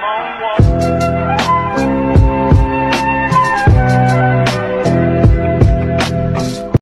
moonwalk.